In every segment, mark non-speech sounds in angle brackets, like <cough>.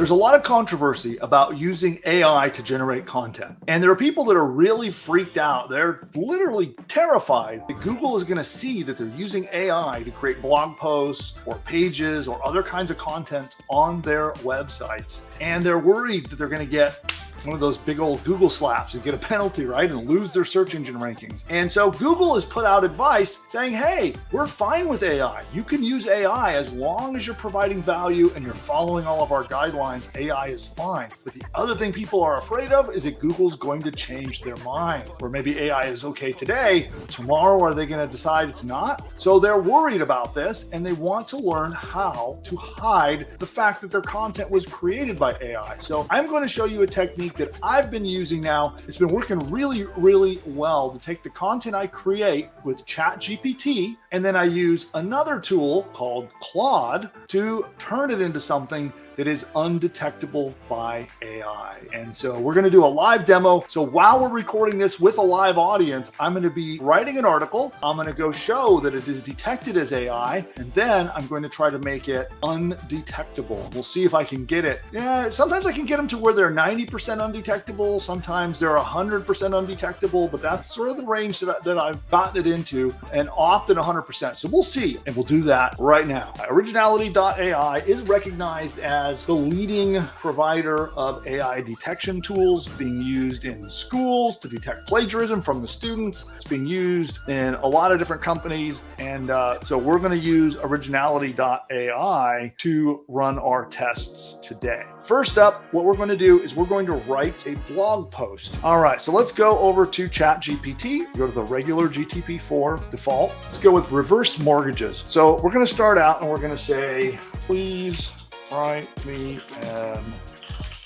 There's a lot of controversy about using AI to generate content. And there are people that are really freaked out. They're literally terrified that Google is going to see that they're using AI to create blog posts or pages or other kinds of content on their websites. And they're worried that they're going to get one of those big old Google slaps and get a penalty, right? And lose their search engine rankings. And so Google has put out advice saying, hey, we're fine with AI. You can use AI as long as you're providing value and you're following all of our guidelines. AI is fine. But the other thing people are afraid of is that Google's going to change their mind, or maybe AI is okay today. Tomorrow, are they going to decide it's not? So they're worried about this and they want to learn how to hide the fact that their content was created by AI. So I'm going to show you a technique technique that I've been using now. It's been working really, really well to take the content I create with ChatGPT, and then I use another tool called Claude to turn it into something that is undetectable by AI. And so we're going to do a live demo. So while we're recording this with a live audience, I'm going to be writing an article. I'm going to go show that it is detected as AI, and then I'm going to try to make it undetectable. We'll see if I can get it. Yeah, sometimes I can get them to where they're 90% undetectable. Sometimes they're 100% undetectable, but that's sort of the range that, I, that I've gotten it into, and often 100%. So we'll see, and we'll do that right now. Originality.ai is recognized as as the leading provider of AI detection tools being used in schools to detect plagiarism from the students. It's being used in a lot of different companies. And uh, so we're going to use originality.ai to run our tests today. First up, what we're going to do is we're going to write a blog post. All right, so let's go over to ChatGPT, go to the regular GTP4 default. Let's go with reverse mortgages. So we're going to start out and we're going to say, please write me um,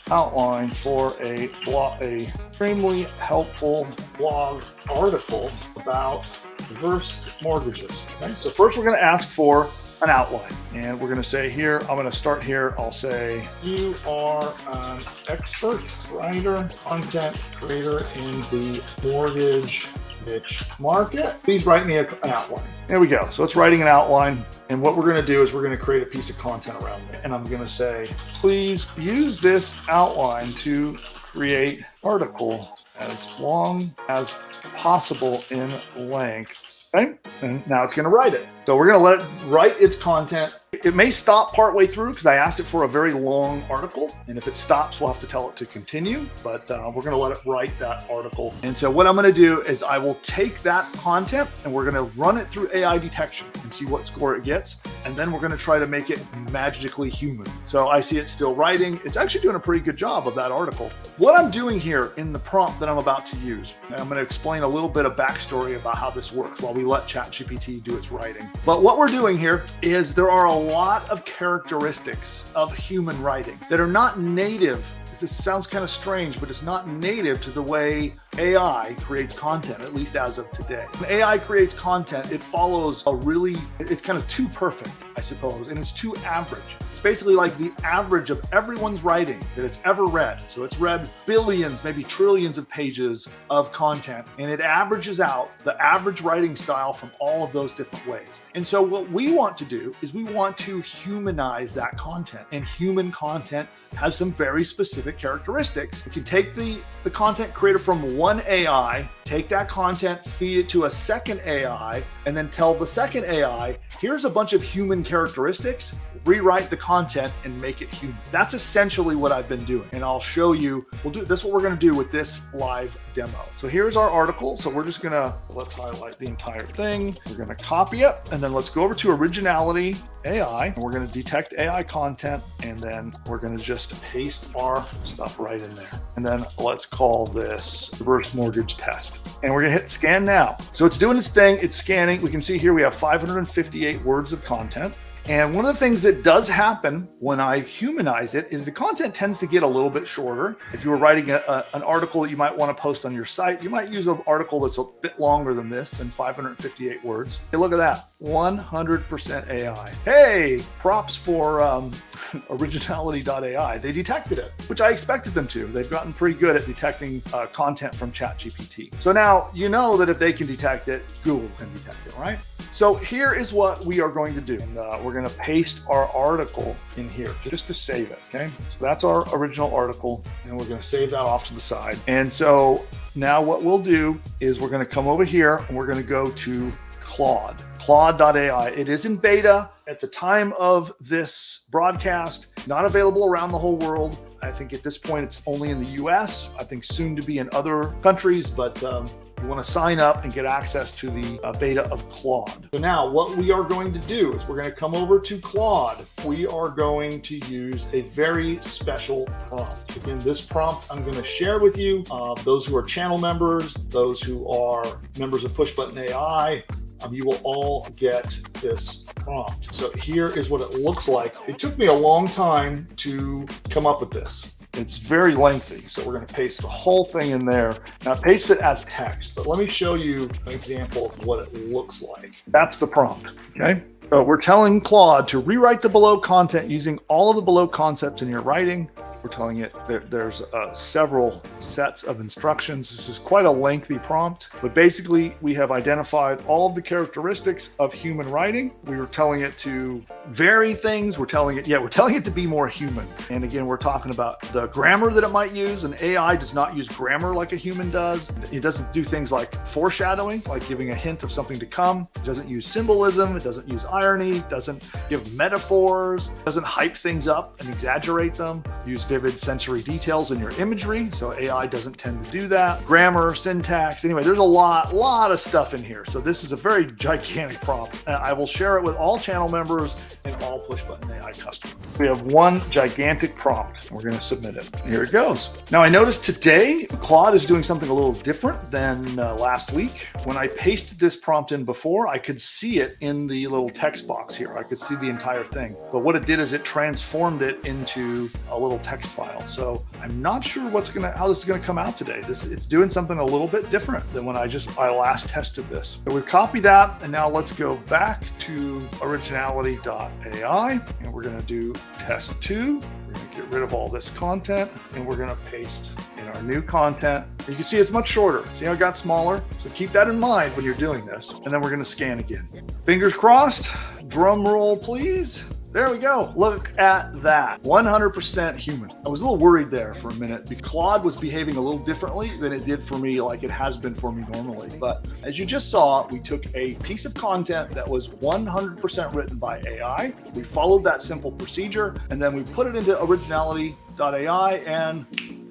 an outline for a blog, a extremely helpful blog article about reverse mortgages. Okay, so first we're going to ask for an outline, and we're going to say here. I'm going to start here. I'll say you are an expert writer, content creator in the mortgage market. Please write me an outline. There we go. So it's writing an outline. And what we're going to do is we're going to create a piece of content around it. And I'm going to say, please use this outline to create article as long as possible in length. Okay. And now it's going to write it. So we're to let it write its content. It may stop partway through because I asked it for a very long article. And if it stops, we'll have to tell it to continue. But uh, we're to let it write that article. And so what I'm to do is I will take that content and we're to run it through AI detection and see what score it gets. And then we're to try to make it magically human. So I see it still writing. It's actually doing a pretty good job of that article. What I'm doing here in the prompt that I'm about to use, I'm to explain a little bit of backstory about how this works while we let ChatGPT do its writing. But what we're doing here is there are a lot of characteristics of human writing that are not native. This sounds kind of strange, but it's not native to the way AI creates content, at least as of today. When AI creates content, it follows a really, it's kind of too perfect, I suppose, and it's too average. It's basically like the average of everyone's writing that it's ever read. So it's read billions, maybe trillions of pages of content, and it averages out the average writing style from all of those different ways. And so what we want to do is we want to humanize that content, and human content has some very specific characteristics. We can take the, the content creator from one AI, take that content, feed it to a second AI, and then tell the second AI, here's a bunch of human characteristics, rewrite the content and make it human. That's essentially what I've been doing. And I'll show you, we'll do this what we're gonna do with this live demo. So here's our article. So we're just gonna, let's highlight the entire thing. We're gonna copy it and then let's go over to Originality AI. We're gonna detect AI content and then we're gonna just paste our stuff right in there. And then let's call this reverse mortgage test. And we're gonna hit scan now. So it's doing its thing, it's scanning. We can see here we have 558 words of content. And one of the things that does happen when I humanize it is the content tends to get a little bit shorter. If you were writing a, a, an article that you might want to post on your site, you might use an article that's a bit longer than this, than 558 words. Hey, look at that 100% AI. Hey, props for um, <laughs> originality.ai. They detected it, which I expected them to. They've gotten pretty good at detecting uh, content from ChatGPT. So now you know that if they can detect it, Google can detect it, right? So here is what we are going to do. And, uh, we're going to paste our article in here just to save it. Okay. So that's our original article and we're going to save that off to the side. And so now what we'll do is we're going to come over here and we're going to go to Claude, Claude.ai. It is in beta at the time of this broadcast, not available around the whole world. I think at this point it's only in the US. I think soon to be in other countries, but um, you want to sign up and get access to the uh, beta of Claude. So now what we are going to do is we're going to come over to Claude. We are going to use a very special prompt. Again, this prompt I'm going to share with you. Uh, those who are channel members, those who are members of Push Button AI, um, you will all get this prompt. So here is what it looks like. It took me a long time to come up with this. It's very lengthy, so we're going to paste the whole thing in there. Now paste it as text, but let me show you an example of what it looks like. That's the prompt, okay? So we're telling Claude to rewrite the below content using all of the below concepts in your writing. We're telling it there, there's uh, several sets of instructions. This is quite a lengthy prompt, but basically we have identified all of the characteristics of human writing. We were telling it to vary things. We're telling it, yeah, we're telling it to be more human. And again, we're talking about the grammar that it might use. An AI does not use grammar like a human does. It doesn't do things like foreshadowing, like giving a hint of something to come. It doesn't use symbolism. It doesn't use irony. It doesn't give metaphors. It doesn't hype things up and exaggerate them. Use vivid sensory details in your imagery. So AI doesn't tend to do that. Grammar, syntax. Anyway, there's a lot, lot of stuff in here. So this is a very gigantic prompt. I will share it with all channel members and all push button AI customers. We have one gigantic prompt. We're going to submit it. Here it goes. Now I noticed today Claude is doing something a little different than uh, last week. When I pasted this prompt in before, I could see it in the little text box here. I could see the entire thing. But what it did is it transformed it into a little text file. So I'm not sure what's to how this is to come out today. This it's doing something a little bit different than when I just I last tested this. So we've copied that and now let's go back to originality.com AI, and we're to do test two. We're to get rid of all this content, and we're to paste in our new content. You can see it's much shorter. See how it got smaller? So keep that in mind when you're doing this. And then we're to scan again. Fingers crossed. Drum roll, please. There we go. Look at that. 100% human. I was a little worried there for a minute because Claude was behaving a little differently than it did for me, like it has been for me normally. But as you just saw, we took a piece of content that was 100% written by AI. We followed that simple procedure and then we put it into originality.ai and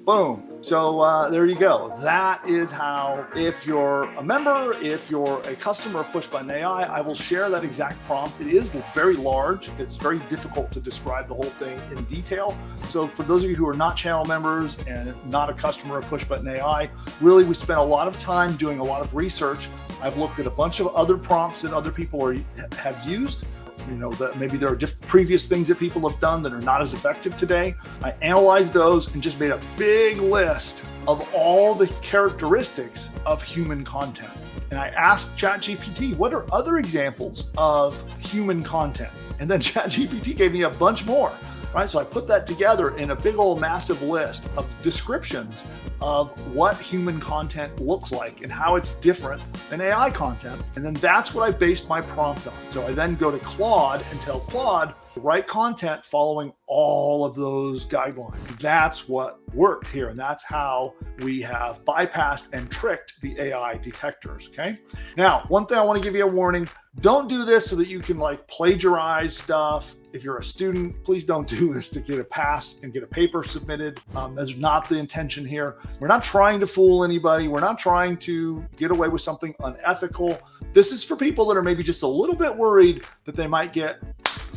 boom, so uh, there you go. That is how, if you're a member, if you're a customer of Push Button AI, I will share that exact prompt. It is very large. It's very difficult to describe the whole thing in detail. So for those of you who are not channel members and not a customer of Push Button AI, really we spent a lot of time doing a lot of research. I've looked at a bunch of other prompts that other people are, have used you know that maybe there are different previous things that people have done that are not as effective today. I analyzed those and just made a big list of all the characteristics of human content. And i asked chatgpt what are other examples of human content? And then <laughs> chatgpt gave me a bunch more right so i put that together in a big old massive list of descriptions of what human content looks like and how it's different than AI content. And then that's what I based my prompt on. So I then go to Claude and tell Claude, write content following all of those guidelines. That's what worked here. And that's how we have bypassed and tricked the AI detectors. Okay. Now, one thing I want to give you a warning don't do this so that you can like plagiarize stuff if you're a student, please don't <laughs> do this to get a pass and get a paper submitted. Um, that's not the intention here. We're not trying to fool anybody. We're not trying to get away with something unethical. This is for people that are maybe just a little bit worried that they might get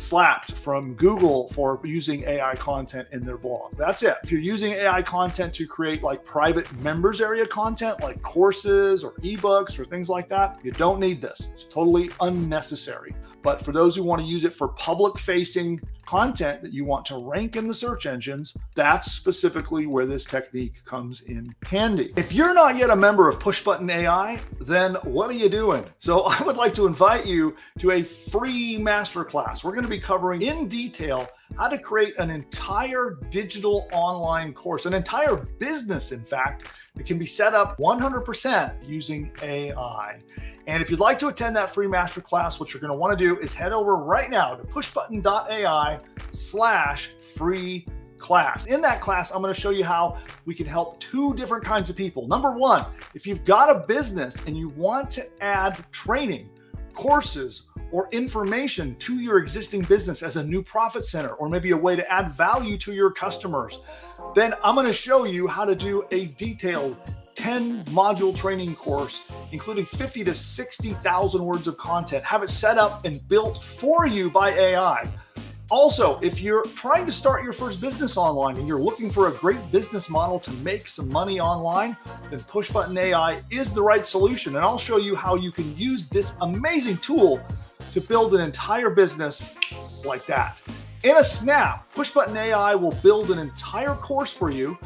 slapped from Google for using AI content in their blog. That's it. If you're using AI content to create like private members area content, like courses or ebooks or things like that, you don't need this. It's totally unnecessary. But for those who want to use it for public facing content that you want to rank in the search engines, that's specifically where this technique comes in handy. If you're not yet a member of Push Button AI, then what are you doing? So <laughs> I would like to invite you to a free masterclass. We're going to be covering in detail how to create an entire digital online course, an entire business, in fact, that can be set up 100% using AI. And if you'd like to attend that free masterclass, what you're going to want to do is head over right now to pushbutton.ai slash free class. In that class, I'm going to show you how we can help two different kinds of people. Number one, if you've got a business and you want to add training, courses, or information to your existing business as a new profit center, or maybe a way to add value to your customers, then I'm going to show you how to do a detailed 10 module training course, including 50 to 60,000 words of content. Have it set up and built for you by AI. Also, if you're trying to start your first business online and you're looking for a great business model to make some money online, then Pushbutton AI is the right solution. And I'll show you how you can use this amazing tool to build an entire business like that. In a snap, Pushbutton AI will build an entire course for you,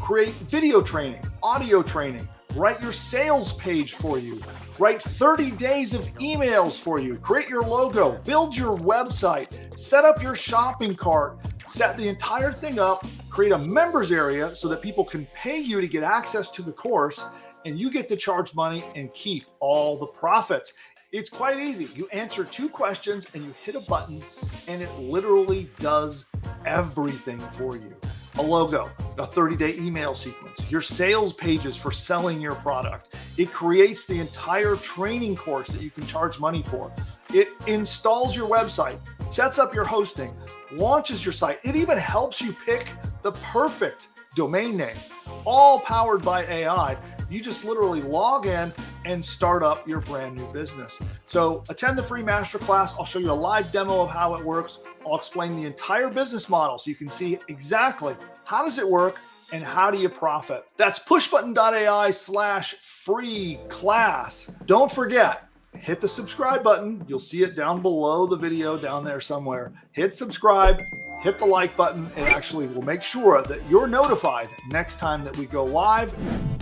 create video training, audio training, write your sales page for you, write 30 days of emails for you, create your logo, build your website, set up your shopping cart, set the entire thing up, create a members area so that people can pay you to get access to the course and you get to charge money and keep all the profits. It's quite easy. You answer two questions and you hit a button, and it literally does everything for you a logo, a 30 day email sequence, your sales pages for selling your product. It creates the entire training course that you can charge money for. It installs your website, sets up your hosting, launches your site. It even helps you pick the perfect domain name, all powered by AI. You just literally log in and start up your brand new business. So attend the free masterclass. I'll show you a live demo of how it works. I'll explain the entire business model so you can see exactly how does it work and how do you profit. That's pushbutton.ai slash free class. Don't forget, hit the subscribe button. You'll see it down below the video down there somewhere. Hit subscribe, hit the like button. It actually we'll make sure that you're notified next time that we go live.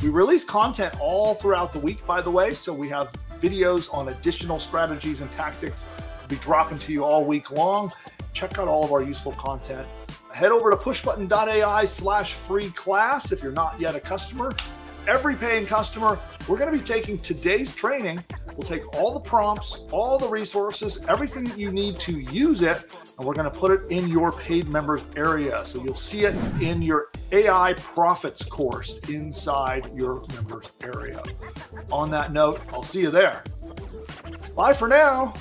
We release content all throughout the week, by the way. So we have videos on additional strategies and tactics we'll be dropping to you all week long check out all of our useful content. Head over to pushbutton.ai slash free class if you're not yet a customer. Every paying customer, we're going to be taking today's training. We'll take all the prompts, all the resources, everything that you need to use it, and we're going to put it in your paid members area. So you'll see it in your AI profits course inside your members area. On that note, I'll see you there. Bye for now.